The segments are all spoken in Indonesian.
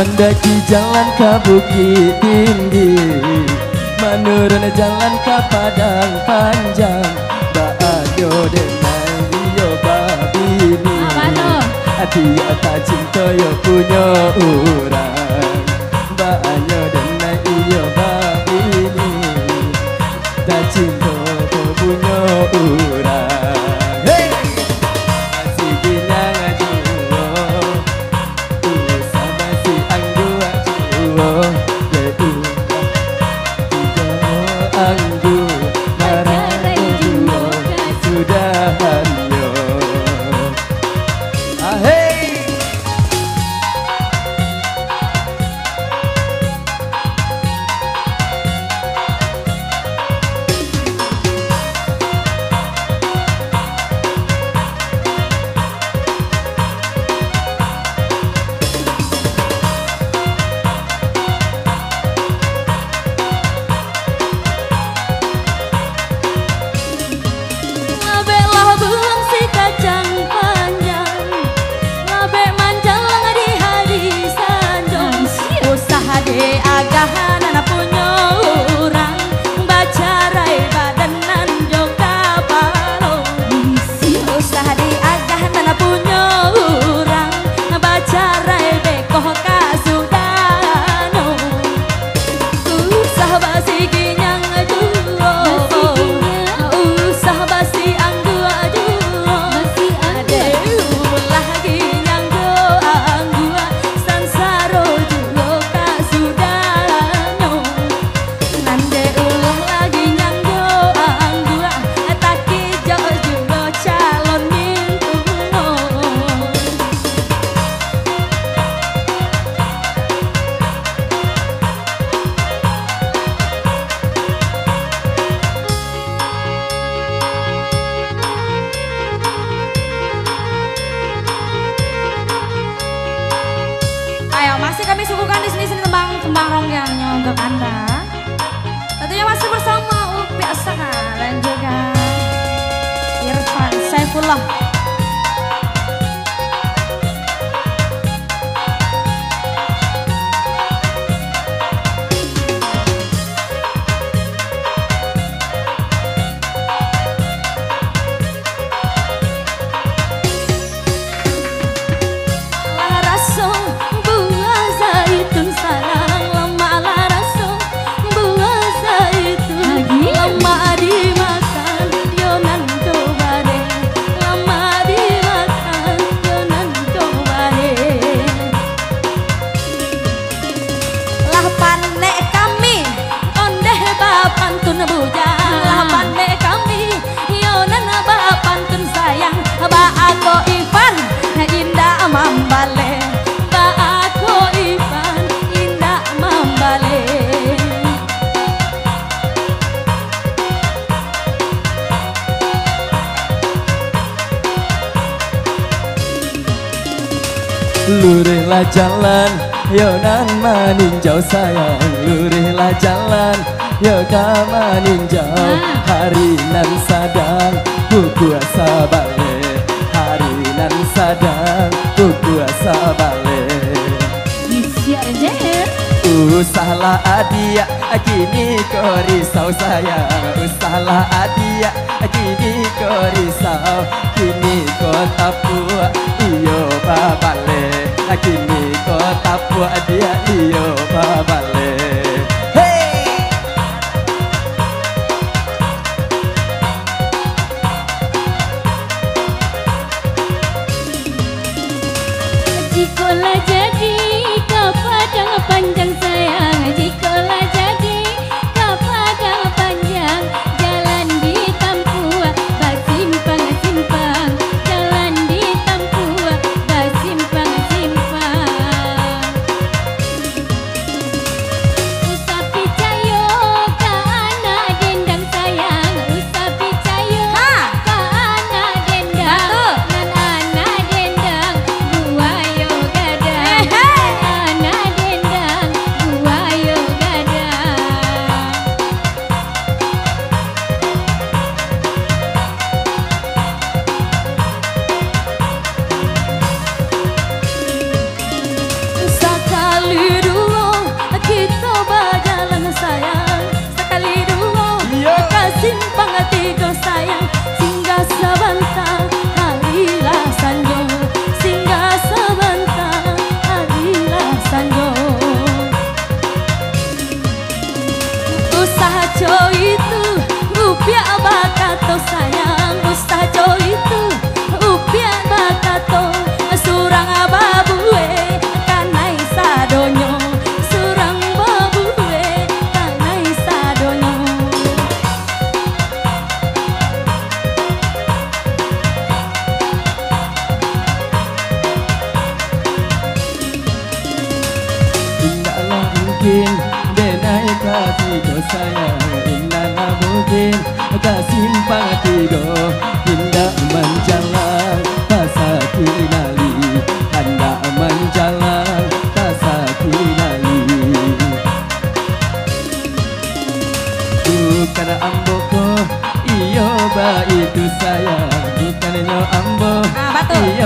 Mendaki jalan ke bukit tinggi Menurun jalan ke padang panjang. Ba'ado dengan babi babini. Hati tak cinta yo punya orang? Ba'anyo dengan babi babini. Tak cinta yo punya orang. lurihlah jalan Yo nan maninjau sayang. Lurihlah jalan Yo kamaninjau ah. Hari nan sadang Ku kuasa balik. Hari nan sadang Ku kuasa balik. Bisa aja Usahlah adia kini kau risau sayang, Usahlah adia kini kau risau. Kini kau tapu iyo babale. Kini kau tapu adia iyo babale.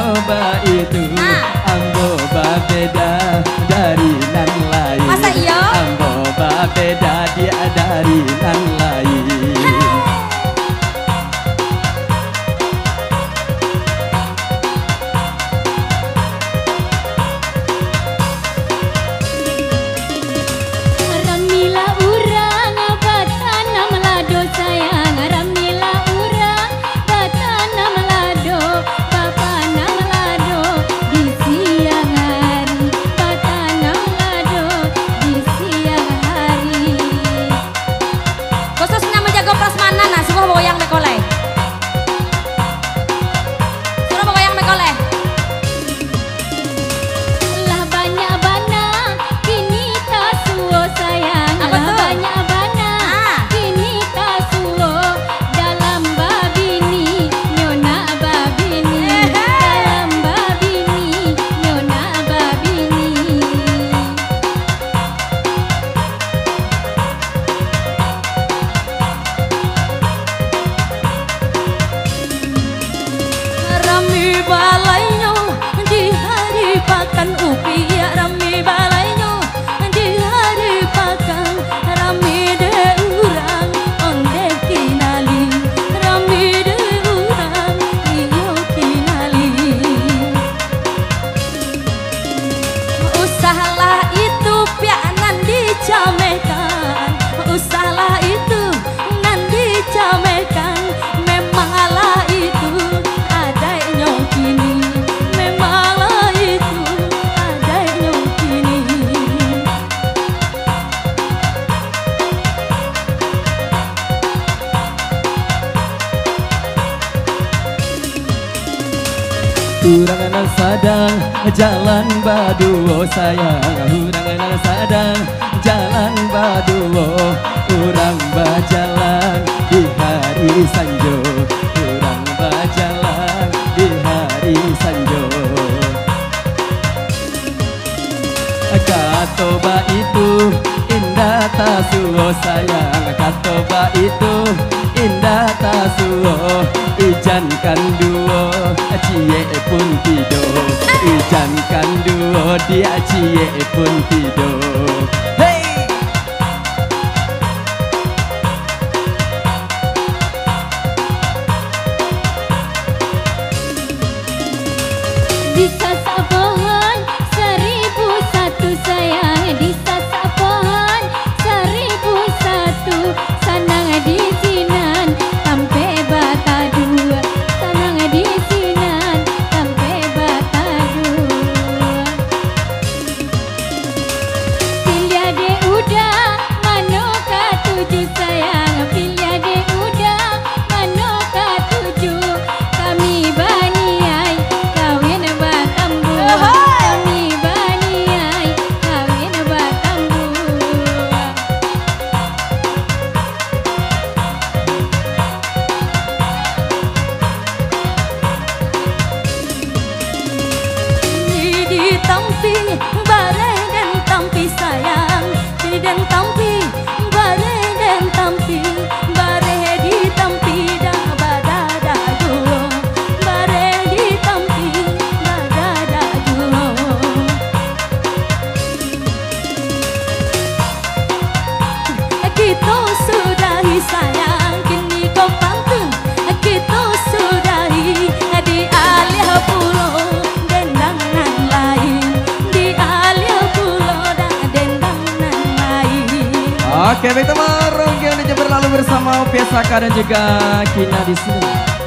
anggoba itu ah. Amboba beda dari nan lain. Masa iya? Anggoba beda dia dari nan lain sadang jalan badu oh, sayang urang sadang jalan oh, urang bajalan di hari sayang yeah, Baik teman, Rongga yang berlalu bersama Pesaka dan juga Kina di sini.